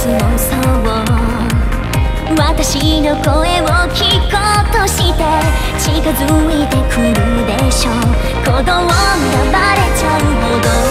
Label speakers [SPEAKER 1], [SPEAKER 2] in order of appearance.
[SPEAKER 1] スもそう私の声を聞こうとして近づいてくるでしょう。鼓動がバレちゃうほど。